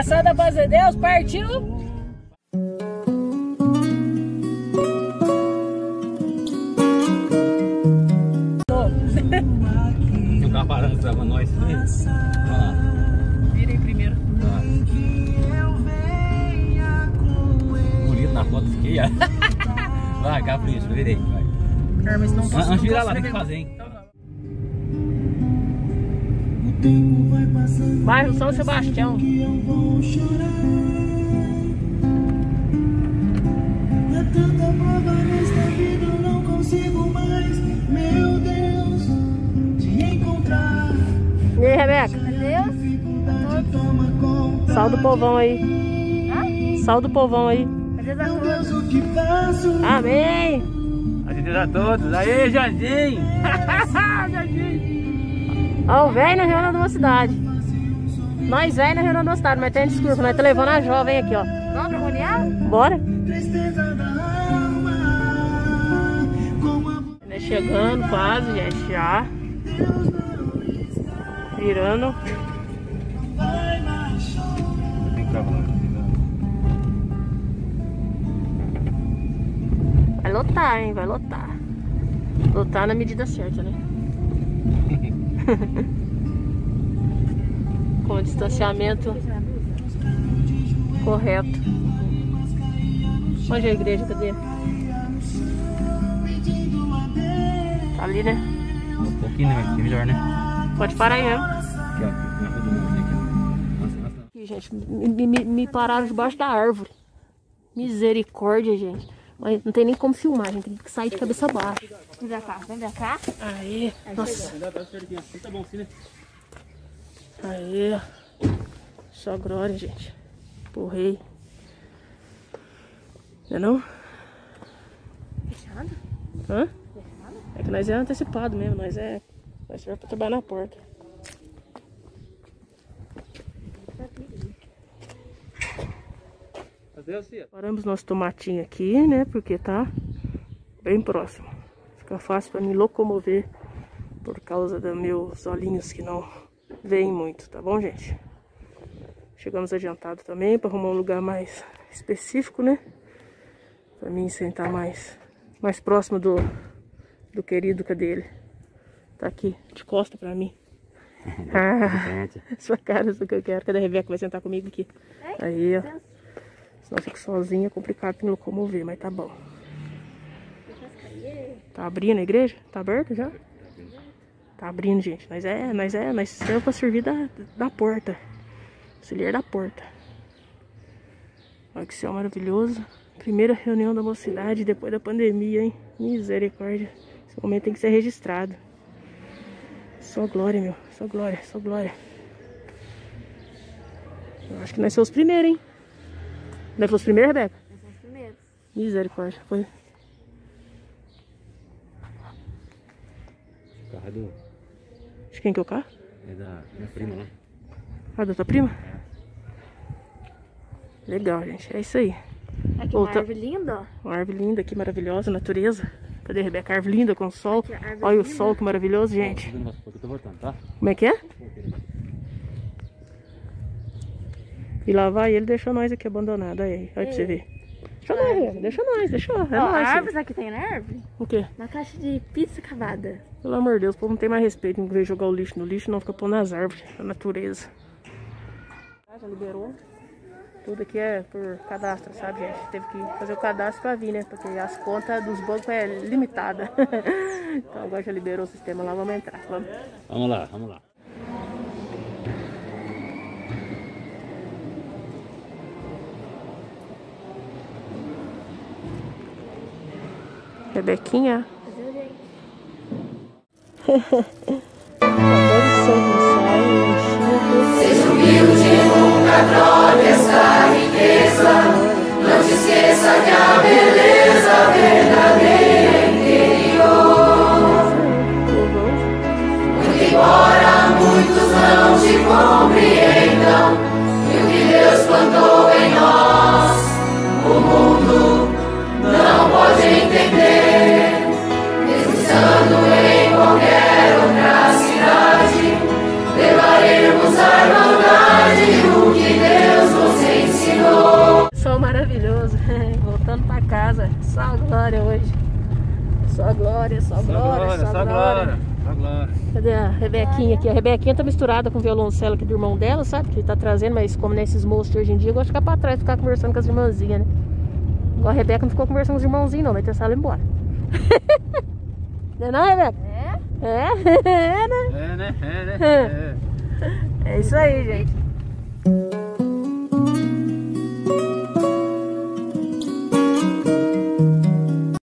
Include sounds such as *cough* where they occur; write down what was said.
Assada paz de Deus, partiu! O carro parando pra nós. Lá. Virem primeiro. Bonito na foto, fiquei. *laughs* Vai, capricho, virei. Vai. Cara, mas não. Antes de virar lá, tem que fazer, hein? Bairro São Sebastião. É tanta prova nesta vida, eu não consigo mais, meu Deus, te encontrar. E aí, Rebeca? Conta. Sal do povão aí. Sal do povão aí. Meu Deus, o que faço? Amém! *laughs* A gente a todos. Aê, Jardim! *laughs* Ó, o velho na reunião da uma cidade. Nós velho na reunião da uma cidade, mas tem discurso, nós tá levando a jovem aqui, ó. Vamos pra? Bora? Né, Chegando quase, gente, já. Virando. Vai lotar, hein? Vai lotar. Lotar na medida certa, né? *laughs* *laughs* Com o distanciamento correto. Onde é a igreja? Cadê? Tá ali, né? Um pouquinho, né? que melhor, né? Pode parar aí mesmo. Aqui, ó. Na rua do mundo, aqui. Nossa, nossa. Aqui, gente, me, me- me pararam debaixo da árvore. Misericórdia, gente. Mas não tem nem como filmar, a gente tem que sair de cabeça baixa. Vem pra cá, vem pra cá. Aí, nossa. Tá bom, né? Aí, só glória, gente. Pro rei. Não é não? Fechado? Hã? É que nós é antecipado mesmo, nós é. Nós vai pra trabalhar na porta. Adeus, tia. Paramos nosso tomatinho aqui, né? Porque tá bem próximo. Fica fácil pra me locomover por causa dos meus olhinhos que não veem muito, tá bom, gente? Chegamos adiantado também para arrumar um lugar mais específico, né? Pra mim sentar mais, mais próximo do, do querido, cadê ele? Tá aqui, de costa pra mim. *laughs* Ah, *laughs* sua cara, isso que eu quero. Cadê a Rebeca? Vai sentar comigo aqui. Aí, ó. Senão fico sozinha, é complicado me locomover, mas tá bom. Tá abrindo a igreja? Tá aberta já? Tá abrindo, gente. Nós é, nós é, nós estamos pra servir da, da porta. Auxiliar da porta. Olha que céu maravilhoso. Primeira reunião da mocidade depois da pandemia, hein? Misericórdia. Esse momento tem que ser registrado. Só glória, meu. Só glória, só glória. Eu acho que nós somos os primeiros, hein? Nós fomos os primeiros, Rebeca? São os primeiros. Misericórdia. Foi. o carro é do. De quem que é o carro? É da minha prima lá. Ah, da tua prima? Legal, gente. É isso aí. Aqui uma árvore linda, ó. Uma árvore linda aqui, maravilhosa, natureza. Cadê a Rebeca? Árvore linda com sol. Aqui, Olha o linda. sol que maravilhoso, gente. Eu tô voltando, tá? Como é que é? E lá vai ele deixou nós aqui abandonados. Aí, olha pra você ver. Deixa nós, Rebeca. Deixa nós, deixa. É Ó, árvore, o que tem na árvore? O quê? Uma caixa de pizza acabada. Pelo amor de Deus, o povo não tem mais respeito em vez de jogar o lixo no lixo, não fica pondo nas árvores, na natureza. Ah, Já liberou. Tudo aqui é por cadastro, sabe, gente? Teve que fazer o cadastro pra vir, né? Porque as contas dos bancos é limitada. *laughs* então agora já liberou o sistema lá, vamos entrar. Vamos. Vamos lá, vamos lá. Rebequinha. Fazer o jeito. Acabou de ser. Seja humilde e nunca troque casa. Só glória hoje. Só glória, só, só glória, glória, só, só glória. glória. Só glória. Cadê a Rebequinha aqui? A Rebequinha tá misturada com o violoncelo aqui do irmão dela, sabe? Que tá trazendo, mas como né, nesses moços de hoje em dia, gosta de ficar pra trás, ficar conversando com as irmãzinhas, né? Igual a Rebeca não ficou conversando com os irmãozinhos, não, vai ter sala embora. *laughs* não é não, Rebeca? É? É? *laughs* É, né? É, né? É, né? É. *laughs* é isso aí, gente.